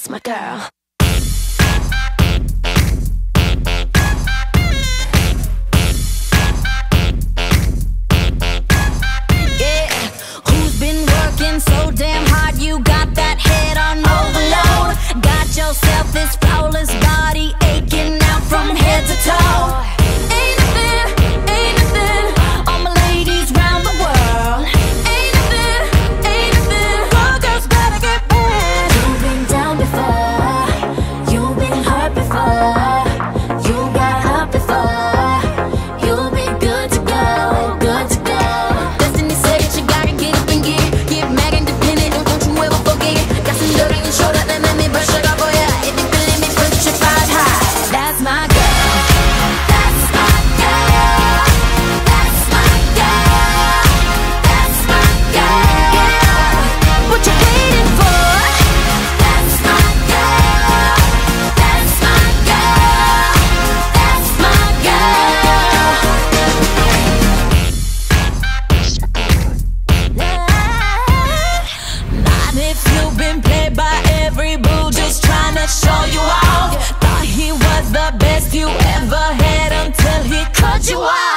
That's my girl. the best you ever had until he cut you off.